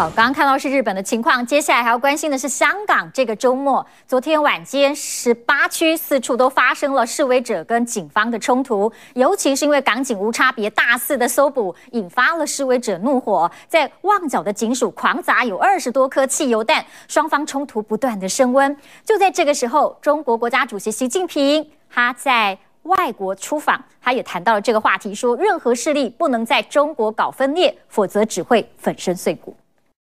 好刚刚看到是日本的情况接下来还要关心的是香港这个周末昨天晚间十八区四处都发生了示威者跟警方的冲突尤其是因为港警无差别大肆的搜捕引发了示威者怒火在旺角的警署狂砸有二十多颗汽油弹双方冲突不断的升温。就在这个时候中国国家主席习近平他在外国出访他也谈到了这个话题说任何势力不能在中国搞分裂否则只会粉身碎骨。